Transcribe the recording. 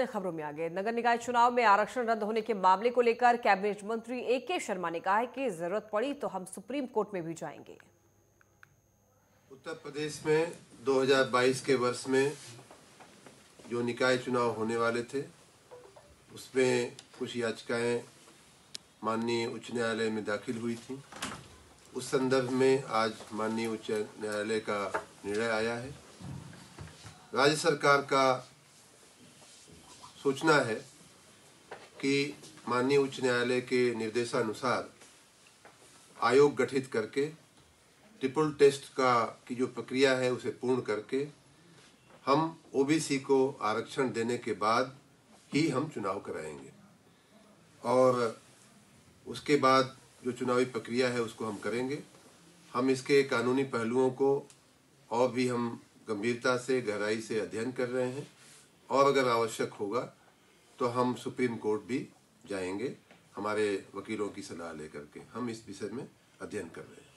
बढ़ते खबरों में आगे। नगर निकाय चुनाव में आरक्षण रद्द होने के मामले को लेकर कैबिनेट मंत्री ए के शर्मा ने कहा है कि ज़रूरत पड़ी तो हम सुप्रीम कोर्ट में भी जाएँगे। उत्तर प्रदेश में 2022 के वर्ष में जो निकाय चुनाव होने वाले थे, उसमें कुछ याचिकाएँ माननीय उच्च न्यायालय में दाखिल हुई थी। उस संदर्भ में आज माननीय उच्च न्यायालय का निर्णय आया है। राज्य सरकार का सोचना है कि माननीय उच्च न्यायालय के निर्देशानुसार आयोग गठित करके, ट्रिपल टेस्ट का, की जो प्रक्रिया है उसे पूर्ण करके हम ओबीसी को आरक्षण देने के बाद ही हम चुनाव कराएँगे। और उसके बाद जो चुनावी प्रक्रिया है उसको हम करेंगे। हम इसके कानूनी पहलुओं को और भी हम गंभीरता से, गहराई से अध्ययन कर रहे हैं। और अगर आवश्यक होगा तो हम सुप्रीम कोर्ट भी जाएँगे, हमारे वकीलों की सलाह लेकर के। हम इस विषय में अध्ययन कर रहे हैं।